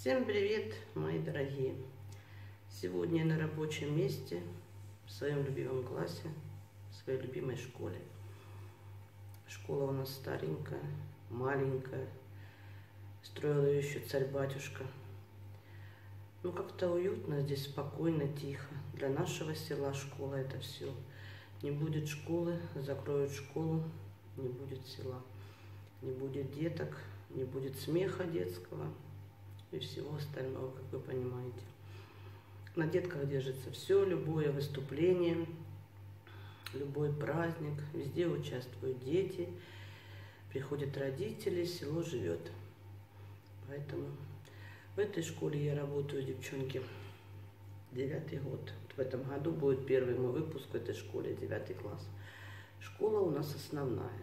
Всем привет, мои дорогие! Сегодня на рабочем месте, в своем любимом классе, в своей любимой школе. Школа у нас старенькая, маленькая, строил ее еще царь-батюшка. Ну, как-то уютно здесь, спокойно, тихо. Для нашего села школа это все. Не будет школы, закроют школу, не будет села. Не будет деток, не будет смеха детского и всего остального, как вы понимаете. На детках держится все, любое выступление, любой праздник, везде участвуют дети, приходят родители, село живет. Поэтому в этой школе я работаю, девчонки, девятый год. В этом году будет первый мой выпуск в этой школе, девятый класс. Школа у нас основная.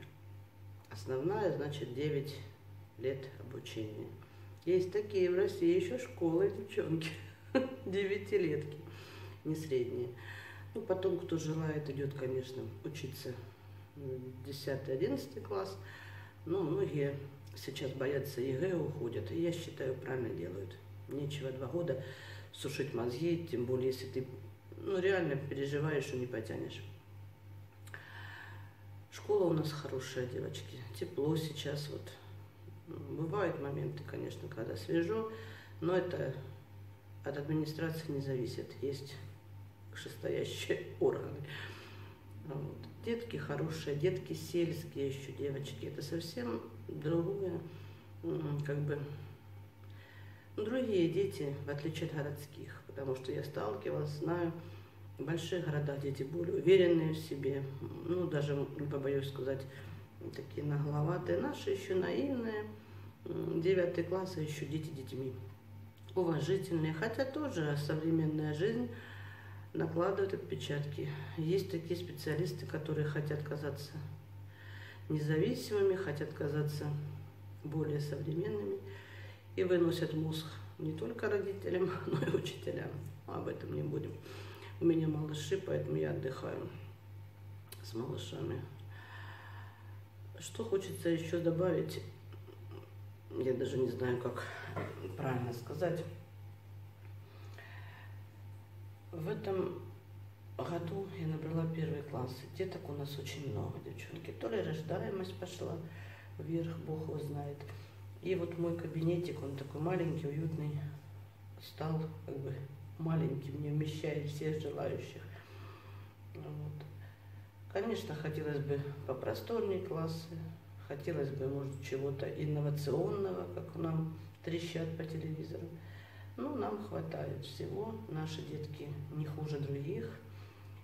Основная, значит, 9 лет обучения. Есть такие в России еще школы, девчонки, девятилетки, не средние. Ну, потом, кто желает, идет, конечно, учиться 10-11 класс. Но многие сейчас боятся ЕГЭ, уходят. И я считаю, правильно делают. Нечего два года сушить мозги, тем более, если ты ну, реально переживаешь, что не потянешь. Школа у нас хорошая, девочки. Тепло сейчас вот Бывают моменты, конечно, когда свежо, но это от администрации не зависит. Есть шестоящие органы. Вот. Детки хорошие, детки сельские еще, девочки. Это совсем другое, как бы, другие дети, в отличие от городских. Потому что я сталкивалась, знаю, в больших городах дети более уверенные в себе. Ну, даже, не побоюсь сказать, такие нагловатые, наши еще наивные, девятый класс, а еще дети детьми, уважительные, хотя тоже современная жизнь накладывает отпечатки. Есть такие специалисты, которые хотят казаться независимыми, хотят казаться более современными и выносят мозг не только родителям, но и учителям. Об этом не будем. У меня малыши, поэтому я отдыхаю с малышами. Что хочется еще добавить? Я даже не знаю, как правильно сказать. В этом году я набрала первый класс. Деток у нас очень много, девчонки. То ли рождаемость пошла вверх, Бог его знает. И вот мой кабинетик, он такой маленький, уютный, стал как бы маленьким, не вмещает всех желающих. Вот. Конечно, хотелось бы попросторнее классы, хотелось бы, может, чего-то инновационного, как нам трещат по телевизору. Ну, нам хватает всего, наши детки не хуже других,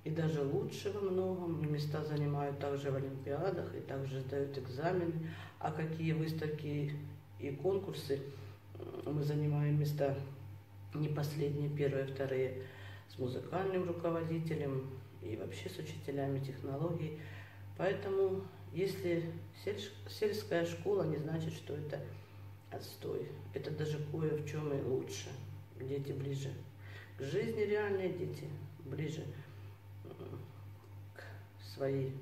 и даже лучше во многом. Места занимают также в Олимпиадах, и также сдают экзамены. А какие выставки и конкурсы мы занимаем места не последние, первые, вторые, с музыкальным руководителем, и вообще с учителями технологий. Поэтому, если сельская школа, не значит, что это отстой. Это даже кое в чем и лучше. Дети ближе к жизни реальные дети, ближе к своей,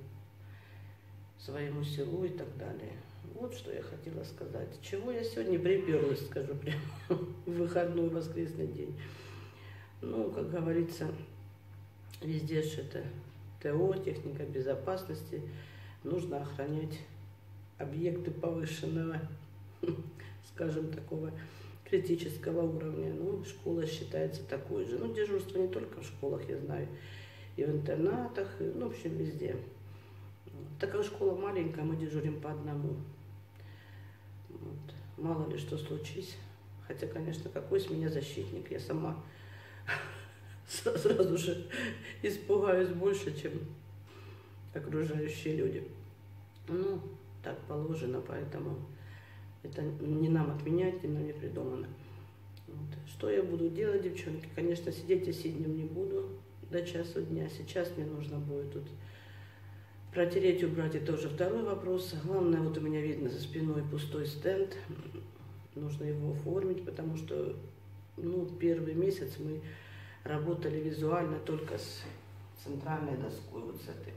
своему селу и так далее. Вот что я хотела сказать. Чего я сегодня приперлась, скажу прямо, в выходной воскресный день. Ну, как говорится, Везде это ТО, техника безопасности. Нужно охранять объекты повышенного, скажем, такого критического уровня. Ну, школа считается такой же. Ну, дежурство не только в школах, я знаю, и в интернатах, и, ну, в общем, везде. Так как школа маленькая, мы дежурим по одному. Вот. Мало ли что случись. Хотя, конечно, какой с меня защитник. Я сама сразу же испугаюсь больше, чем окружающие люди. Ну, так положено, поэтому это не нам отменять, не нам не придумано. Вот. Что я буду делать, девчонки? Конечно, сидеть я сиднем не буду до часу дня. Сейчас мне нужно будет тут протереть, убрать. Это уже второй вопрос. Главное, вот у меня видно за спиной пустой стенд. Нужно его оформить, потому что ну, первый месяц мы работали визуально только с центральной доской, вот с этой.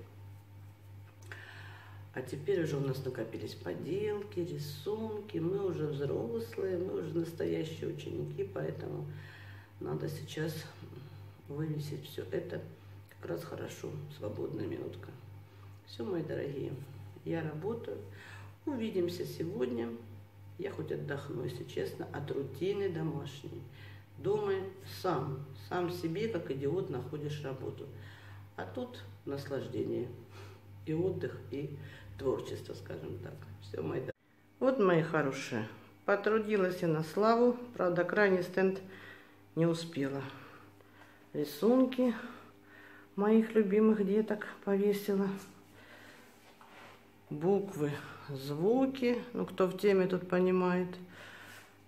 А теперь уже у нас накопились поделки, рисунки, мы уже взрослые, мы уже настоящие ученики, поэтому надо сейчас вывесить все это как раз хорошо, свободная минутка. Все, мои дорогие, я работаю. Увидимся сегодня. Я хоть отдохну, если честно, от рутины домашней. Дома сам, сам себе, как идиот, находишь работу. А тут наслаждение и отдых, и творчество, скажем так. Все, мои. Вот, мои хорошие, потрудилась я на славу, правда, крайний стенд не успела. Рисунки моих любимых деток повесила. Буквы, звуки, ну, кто в теме тут понимает.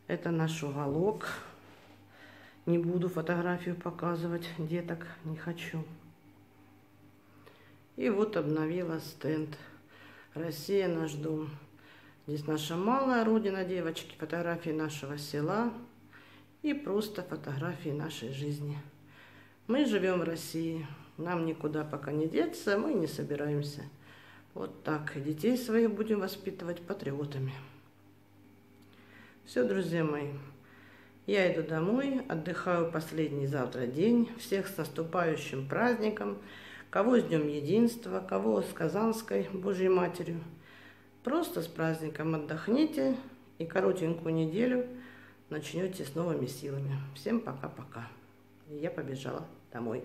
Это наш уголок. Не буду фотографию показывать деток, не хочу. И вот обновила стенд. Россия наш дом. Здесь наша малая родина, девочки, фотографии нашего села и просто фотографии нашей жизни. Мы живем в России, нам никуда пока не деться, мы не собираемся. Вот так, детей своих будем воспитывать патриотами. Все, друзья мои, я иду домой, отдыхаю последний завтра день. Всех с наступающим праздником – кого с Днем Единства, кого с Казанской Божьей Матерью. Просто с праздником отдохните и коротенькую неделю начнете с новыми силами. Всем пока-пока. Я побежала домой.